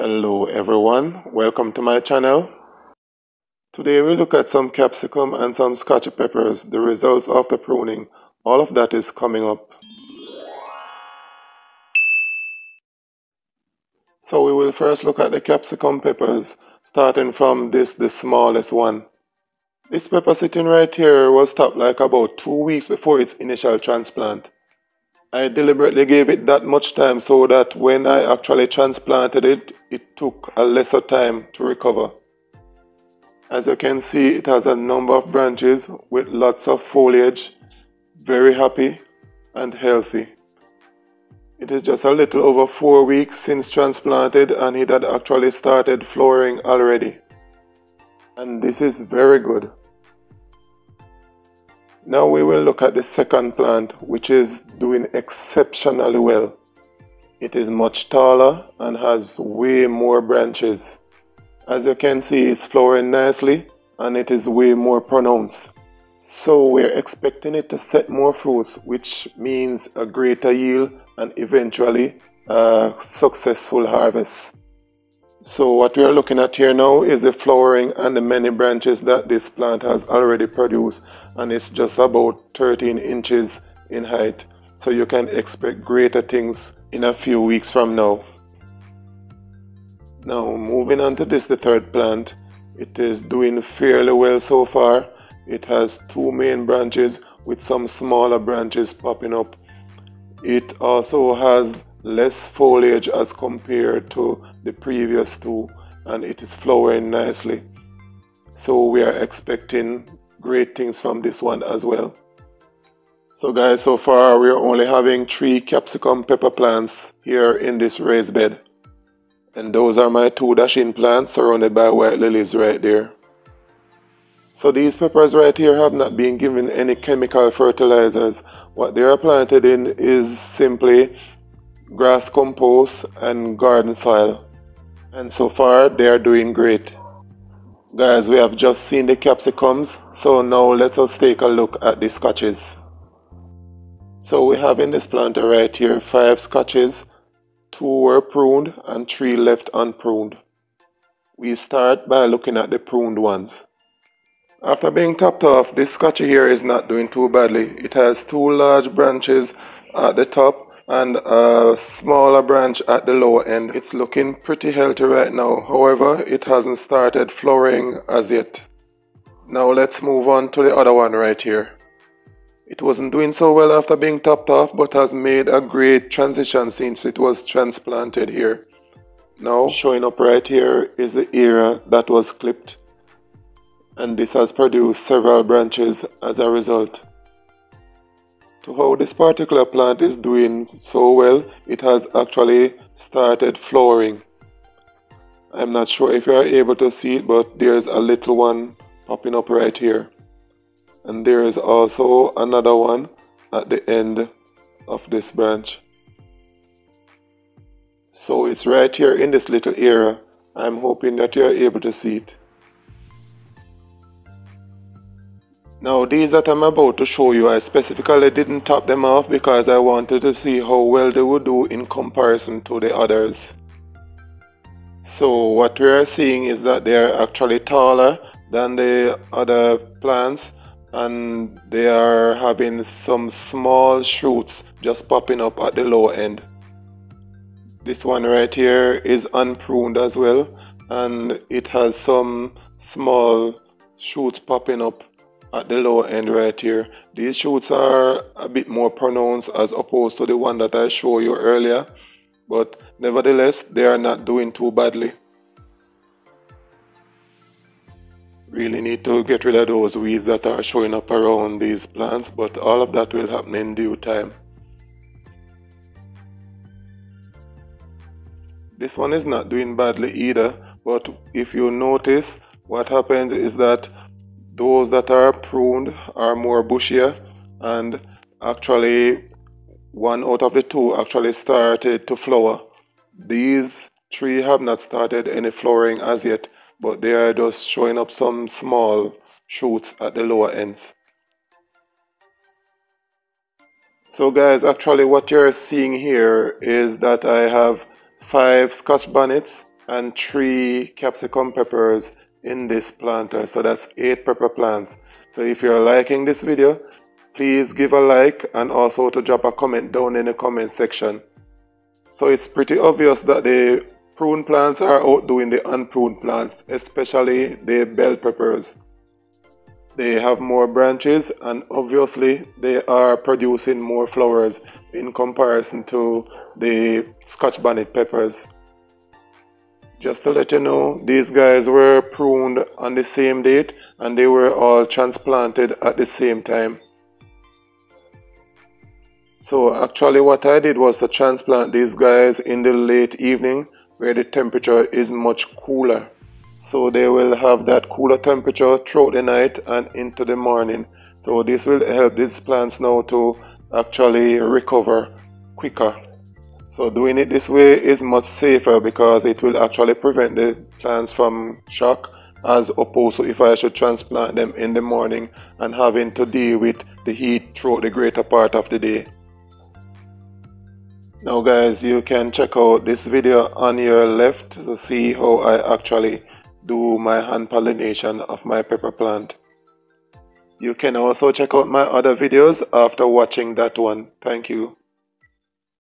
Hello everyone, welcome to my channel. Today we look at some capsicum and some scotch peppers, the results of the pruning. All of that is coming up. So we will first look at the capsicum peppers, starting from this, the smallest one. This pepper sitting right here was topped like about two weeks before its initial transplant. I deliberately gave it that much time so that when I actually transplanted it, it took a lesser time to recover. As you can see, it has a number of branches with lots of foliage, very happy and healthy. It is just a little over four weeks since transplanted and it had actually started flowering already. And this is very good. Now we will look at the second plant which is doing exceptionally well. It is much taller and has way more branches. As you can see it's flowering nicely and it is way more pronounced. So we're expecting it to set more fruits which means a greater yield and eventually a successful harvest. So what we are looking at here now is the flowering and the many branches that this plant has already produced and it's just about 13 inches in height. So you can expect greater things in a few weeks from now. Now moving on to this the third plant. It is doing fairly well so far. It has two main branches with some smaller branches popping up it also has less foliage as compared to the previous two and it is flowering nicely. So we are expecting great things from this one as well. So guys, so far we're only having three capsicum pepper plants here in this raised bed. And those are my two dasheen plants surrounded by white lilies right there. So these peppers right here have not been given any chemical fertilizers what they are planted in is simply grass compost and garden soil. And so far they are doing great. Guys, we have just seen the capsicums, so now let us take a look at the scotches. So we have in this planter right here five scotches, two were pruned and three left unpruned. We start by looking at the pruned ones. After being topped off, this scotch here is not doing too badly. It has two large branches at the top and a smaller branch at the lower end. It's looking pretty healthy right now. However, it hasn't started flowering as yet. Now let's move on to the other one right here. It wasn't doing so well after being topped off but has made a great transition since it was transplanted here. Now showing up right here is the area that was clipped and this has produced several branches as a result. To how this particular plant is doing so well, it has actually started flowering. I'm not sure if you are able to see it, but there's a little one popping up right here. And there is also another one at the end of this branch. So it's right here in this little area. I'm hoping that you're able to see it. Now these that I'm about to show you, I specifically didn't top them off because I wanted to see how well they would do in comparison to the others. So what we are seeing is that they are actually taller than the other plants and they are having some small shoots just popping up at the lower end. This one right here is unpruned as well and it has some small shoots popping up at the lower end right here. These shoots are a bit more pronounced as opposed to the one that I showed you earlier. But nevertheless, they are not doing too badly. Really need to get rid of those weeds that are showing up around these plants. But all of that will happen in due time. This one is not doing badly either. But if you notice, what happens is that those that are pruned are more bushier and actually one out of the two actually started to flower. These three have not started any flowering as yet, but they are just showing up some small shoots at the lower ends. So guys, actually what you're seeing here is that I have five scotch bonnets and three capsicum peppers in this planter. Uh, so that's eight pepper plants. So if you're liking this video, please give a like and also to drop a comment down in the comment section. So it's pretty obvious that the prune plants are outdoing the unpruned plants, especially the bell peppers. They have more branches and obviously they are producing more flowers in comparison to the scotch bonnet peppers. Just to let you know, these guys were pruned on the same date and they were all transplanted at the same time. So actually what I did was to transplant these guys in the late evening where the temperature is much cooler. So they will have that cooler temperature throughout the night and into the morning. So this will help these plants now to actually recover quicker. So doing it this way is much safer because it will actually prevent the plants from shock as opposed to if I should transplant them in the morning and having to deal with the heat throughout the greater part of the day. Now guys, you can check out this video on your left to see how I actually do my hand pollination of my pepper plant. You can also check out my other videos after watching that one. Thank you.